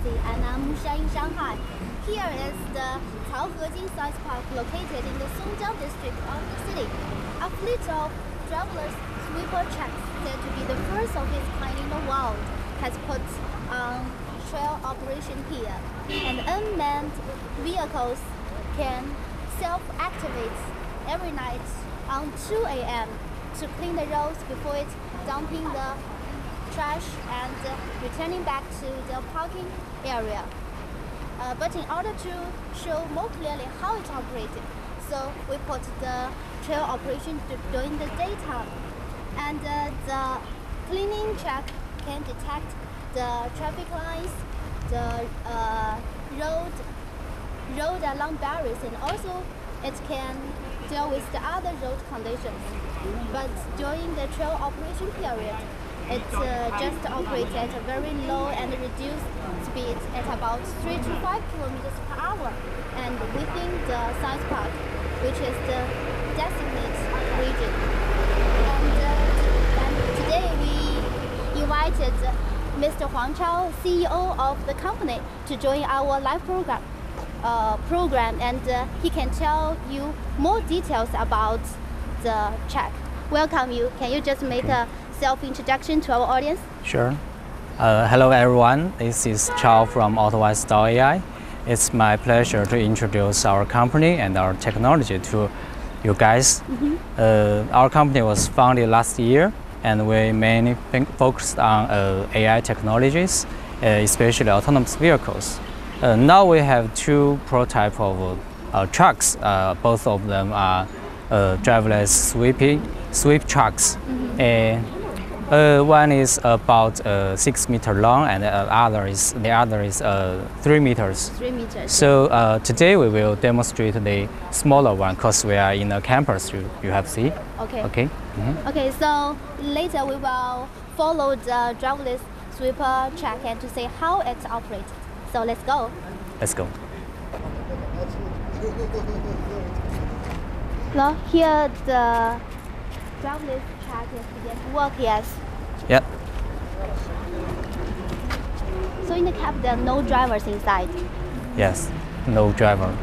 Agency, and I'm Musha in Shanghai. Here is the Caohejing Science Park located in the Songjiang district of the city. A fleet of driverless sweeper trucks, said to be the first of its kind in the world, has put on trail operation here. And unmanned vehicles can self-activate every night on 2 a.m. to clean the roads before it dumping the trash and uh, returning back to the parking area. Uh, but in order to show more clearly how it operated, so we put the trail operation during the daytime. And uh, the cleaning truck can detect the traffic lines, the uh, road, road along barriers, and also it can deal with the other road conditions. But during the trail operation period, it uh, just operates at a very low and reduced speed at about 3 to 5 kilometers per hour and within the South park, which is the designated region. And, uh, and today we invited Mr. Huang Chao, CEO of the company, to join our live program. Uh, program and uh, he can tell you more details about the check. Welcome you. Can you just make a self-introduction to our audience? Sure. Uh, hello everyone, this is Chao from AutoWise.ai. It's my pleasure to introduce our company and our technology to you guys. Mm -hmm. our company was founded last year and we mainly focused on uh, AI technologies, uh, especially autonomous vehicles. Uh, now we have two prototype of uh, trucks. Uh, both of them are uh, driverless sweeping sweep trucks. Mm -hmm. One is about six meter long, and the other is the other is three meters. Three meters. So today we will demonstrate the smaller one because we are in a campus. You, you have seen. Okay. Okay. Mm -hmm. Okay. So later we will follow the driverless sweeper truck and to see how it's operated. So let's go. Let's go. Now here the driverless truck is begin to work, yes. Yep. So in the cab there are no drivers inside? Yes, no driver.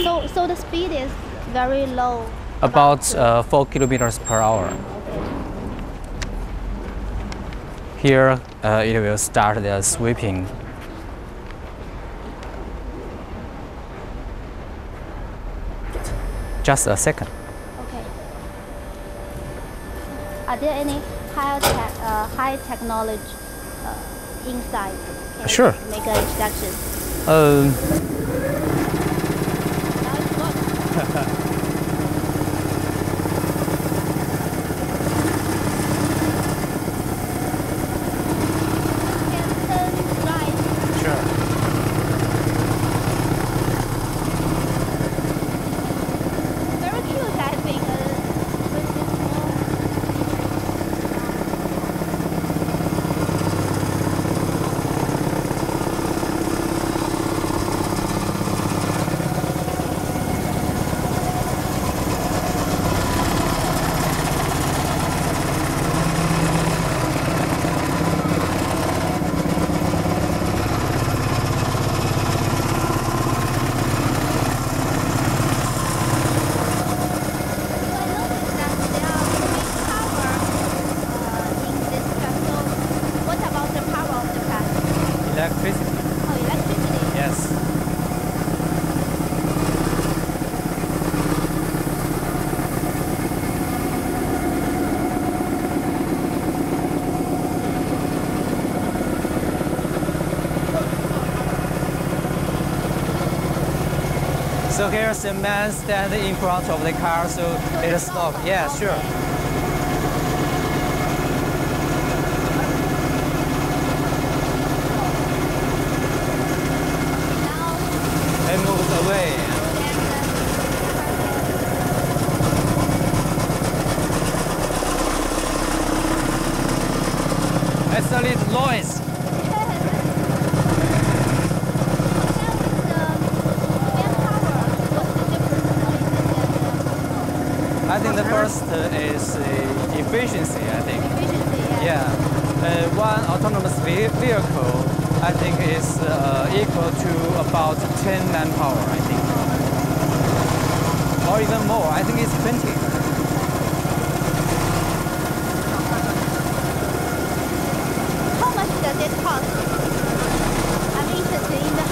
So, so the speed is very low? About, uh, 4 kilometers per hour. Here uh, it will start the sweeping. Just a second. Okay. Are there any high, te uh, high technology uh, inside? Can sure. Make an introduction. Um. So here's the man standing in front of the car, so it stops. Yeah, sure. It's a little noise. I think the first is uh, efficiency, I think. Yeah, uh, one autonomous ve- vehicle, I think, is uh, equal to about 10 manpower, I think. Or even more, I think it's 20. How much does it cost? I'm interested in the,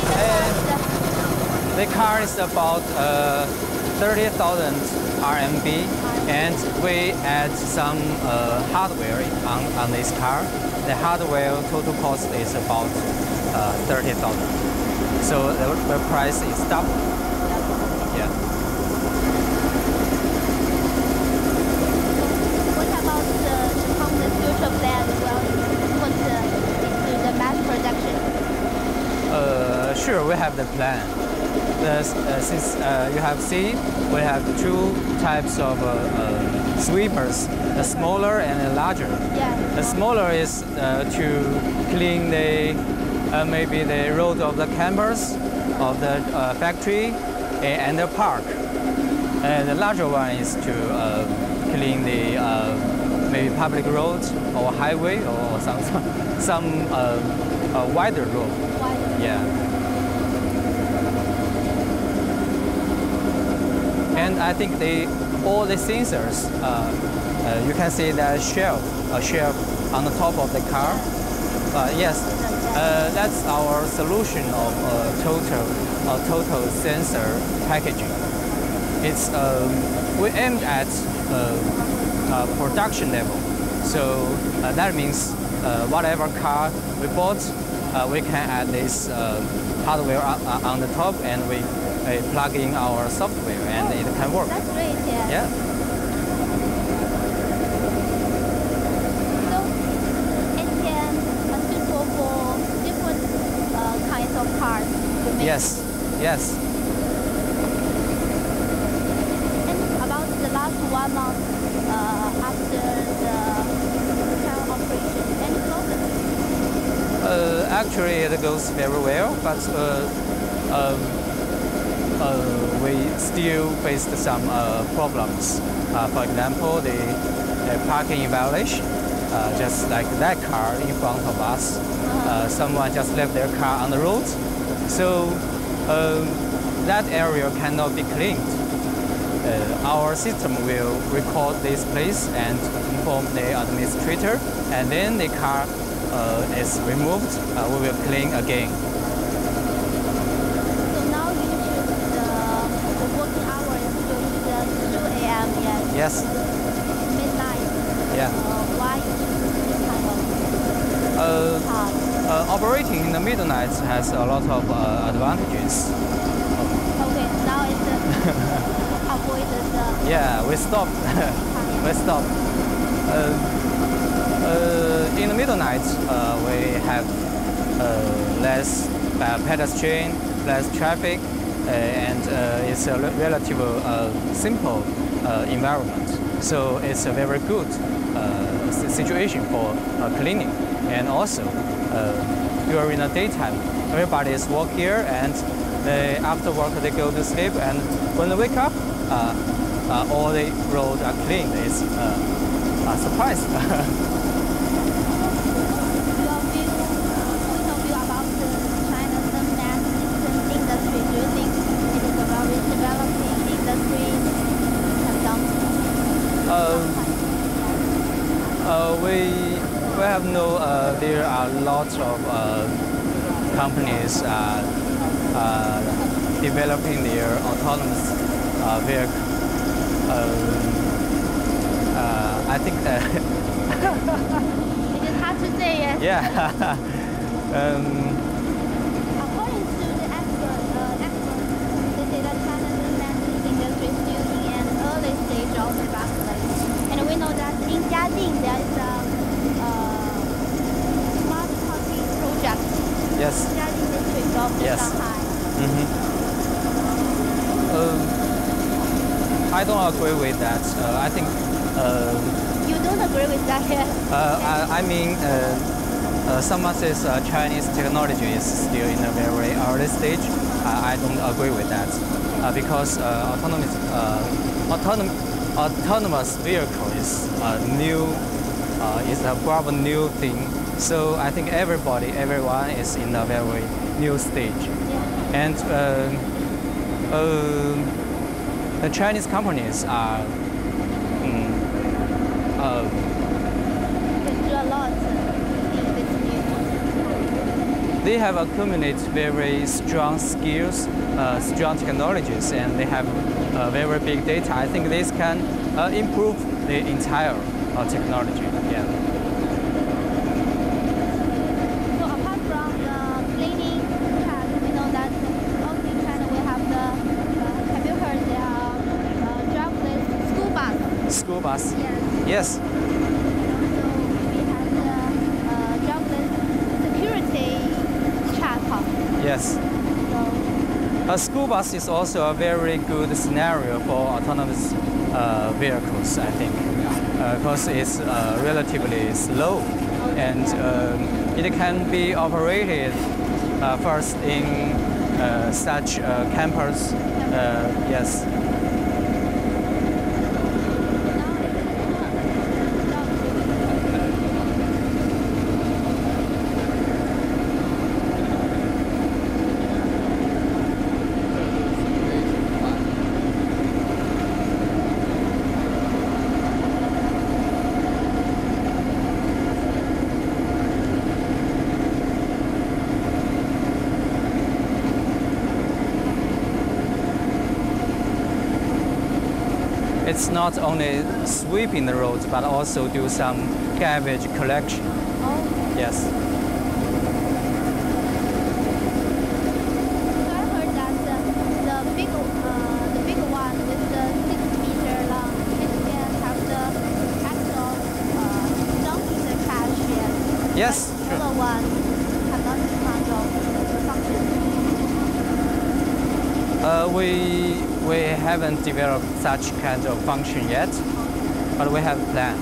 in the Uh, cost. The car is about uh, 30,000 RMB, and we add some uh, hardware on, on this car. The hardware total cost is about uh, 30,000. So the, the price is double. Yeah. What about the, the future plan? Will it put uh, the mass production? Uh, sure, we have the plan. Uh, since uh, you have seen, we have two types of uh, sweepers, the smaller and a larger. Yeah. The smaller is uh, to clean the uh, maybe the road of the campus of the uh, factory and the park. And the larger one is to uh, clean the uh, maybe public roads or highway or some some uh, uh, wider road. Why? Yeah. And I think they all the sensors, uh, uh, you can see that shelf, a shelf on the top of the car. Yes, uh, that's our solution of total, total sensor packaging. It's um, we aimed at production level, so uh, that means uh, whatever car we bought, uh, we can add this hardware on, on the top, and we uh, plug in our software, and it can work. That's great. Yeah. Yeah. So it can uh, suitable for different uh, kinds of cars. Yes. Yes. And about the last one month uh, after the trial operation, any problems? Uh, actually, it goes very well, but uh, um, we still faced some uh, problems. Uh, for example, the, the parking evaluation, uh, just like that car in front of us, uh, someone just left their car on the road, so um, that area cannot be cleaned. Uh, our system will record this place and inform the administrator, and then the car uh, is removed. Uh, we will clean again. So now you choose the, the working hours to the 2 a.m. Yes. Midnight. Yeah. Uh, why this kind of Uh, uh, operating in the midnight has a lot of uh, advantages. Okay, now it's uh, avoid the Yeah, we stop. we time. stop. Uh, uh, in the midnight, uh, we have uh, less pedestrian, less traffic, and uh, it's a re- relative uh, simple environment. So it's a very good uh, situation for uh, cleaning. And also, uh, during the daytime, everybody is work here, and they, after work they go to sleep, and when they wake up, uh, uh, all the roads are clean. It's uh, a surprise. Your view, point of view about the China's mass system industry, do you think it is a very developing industry? Have done Uh, some kind of- Uh, we we have no. Uh, there are lots of uh, companies uh, uh, developing their autonomous uh, vehicle. Um, uh, I think that It is hard to say yes. yeah. um, According to the expert, uh, experts, they say that China's mass industry is still in an early stage of development. And we know that in Jiading there is a uh, smart city project, yes. Jiading district of Yes. Shanghai. hmm Um, I don't agree with that. Uh, I think. Uh, You don't agree with that? Uh, I, I mean, uh, uh, someone says uh, Chinese technology is still in a very early stage. Uh, I don't agree with that uh, because uh, autonomous, uh, autonom- autonomous vehicle is a new is a brand new thing. So I think everybody, everyone is in a very new stage. Yeah. And uh, uh, the Chinese companies are mm, uh, they have accumulated very strong skills, uh, strong technologies, and they have uh, very big data. I think this can uh, improve the entire uh, technology. Yeah. So apart from the cleaning task, we know that also in China we have the, uh, have you heard the uh, driverless school bus? School bus. Yes. Yes. And also we have the uh, driverless security chatbot. Yes. So A school bus is also a very good scenario for autonomous uh, vehicles, I think, because it's uh, relatively slow and um, it can be operated uh, first in uh, such uh, campus. Uh, yes. It's not only sweeping the roads but also do some garbage collection. Oh, Yes. so I heard that the, the big uh, the big one with the six meter long, it can have the actual uh, dumping the trash in. Yes, But the sure. smaller one cannot this kind of function. Uh, we we haven't developed such kind of function yet, but we have a plan.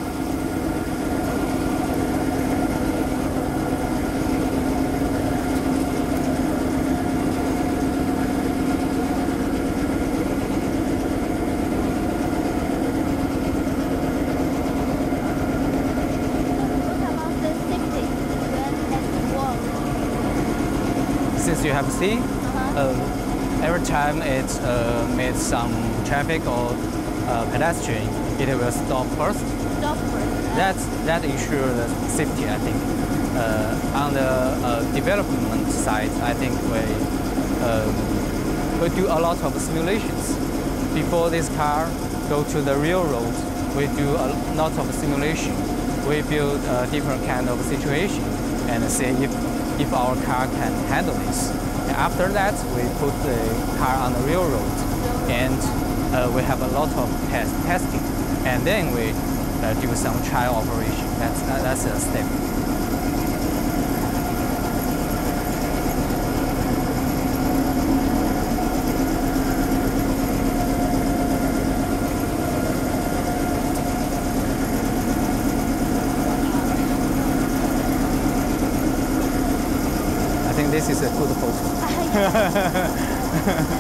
What about the safety when it works? Since you have seen, Uh-huh. uh, every time it uh, meets some traffic or uh, pedestrian, it will stop first. Stop first. That that ensures the safety. I think. Uh, on the uh, development side, I think we um, we do a lot of simulations. Before this car go to the real road, we do a lot of simulation. We build a different kind of situation and see if if our car can handle this. After that, we put the car on the railroad, and uh, we have a lot of test testing, and then we uh, do some trial operation. That's that, that's a step. I think this is a good photo. Usually take 10 to turn 20 right? minutes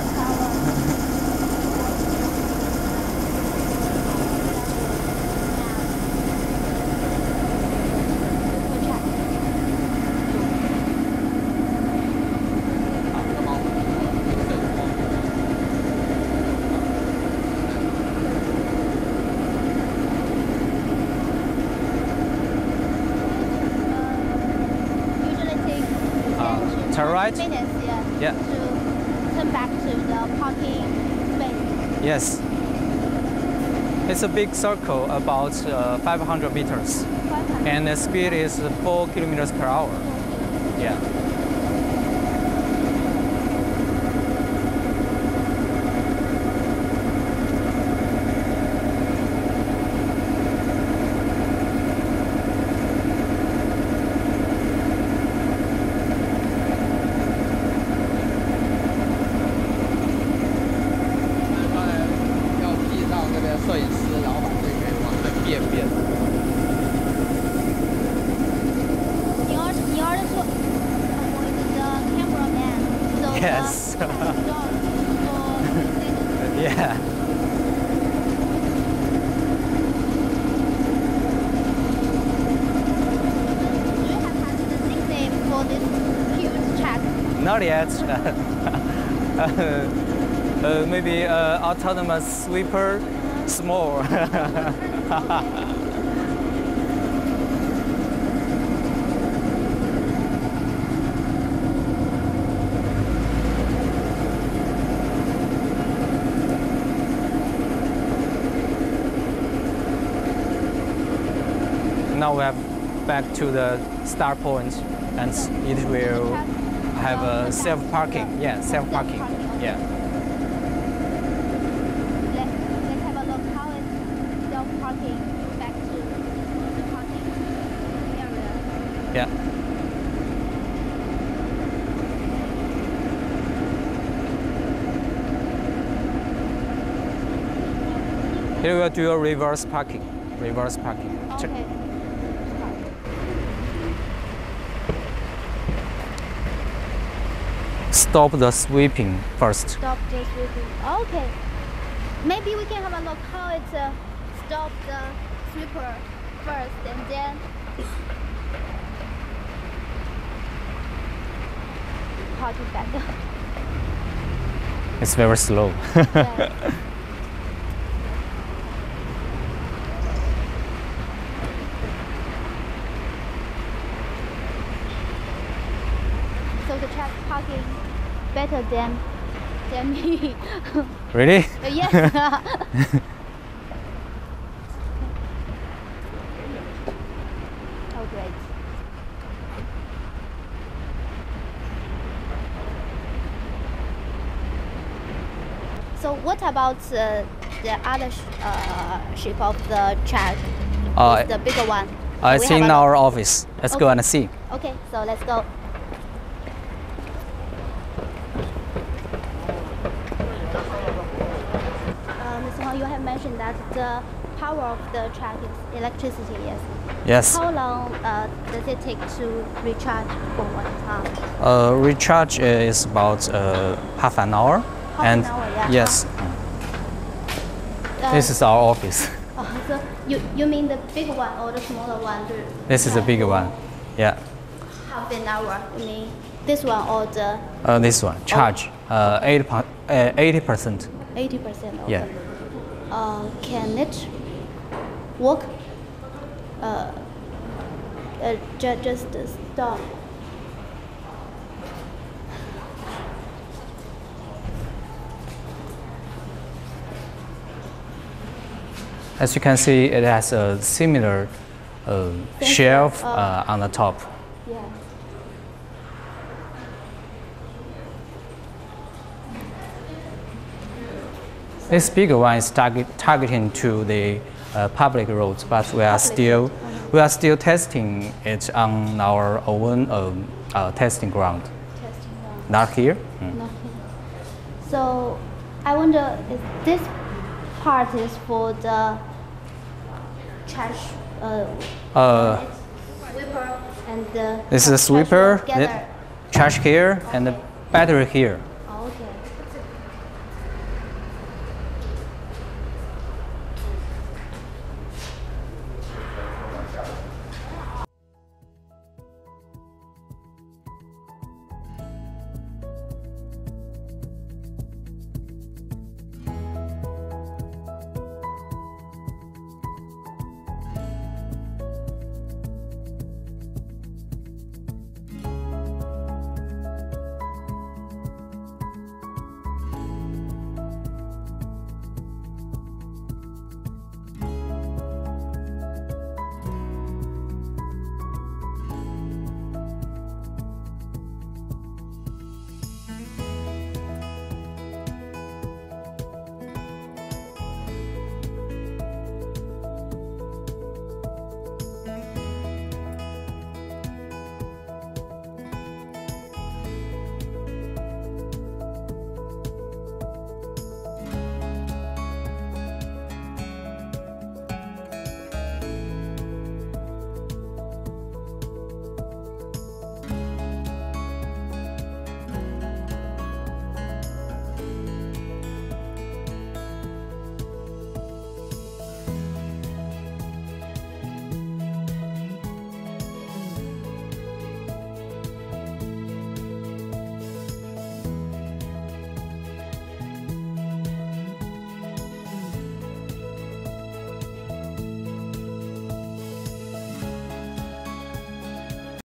yeah, to turn back to the parking space. Yes. It's a big circle, about uh, 500 meters, 500. and the speed is 4 kilometers per hour. Yeah. Yes. Yeah. for this huge track? Not yet. uh, maybe uh, autonomous sweeper, small. now we have back to the start point and it will have a self parking. Yeah, self parking. Yeah. Let, let's have a look how self-parking back to the parking area. Yeah. Here we'll do a reverse parking. Reverse parking. Check. Okay. Stop the sweeping first. Stop the sweeping. Okay. Maybe we can have a look how it uh, stop the sweeper first and then parking back. It's very slow. yeah. So the truck parking better than than me. really? Uh, yes. oh great. So what about uh, the other sh- uh, shape of the track? Uh, the bigger one. Uh, it's in our office. Let's go and see. Okay, so let's go. Huang, you have mentioned that the power of the track is electricity, yes. Yes. How long uh, does it take to recharge for one time? Uh, recharge is about uh, half an hour. Half and an hour, yeah. yes, Uh, this is our office. oh, so you, you mean the big one or the smaller one? to This is the bigger one. Yeah. Half an hour, you mean this one or the Uh, this one charge uh, 80 per- uh, 80%. 80% of Yeah. Uh, can it work? Uh, uh, ju- just stop. As you can see, it has a similar uh, shelf uh, uh, on the top. Yeah. This bigger one is target, targeting to the uh, public roads, but we are still we are still testing it on our own um, uh, testing ground. Testing now. Not here. Mm. Nothing. So I wonder if this part is for the trash uh, Uh, sweeper and the this is a sweeper, trash here, and the battery here.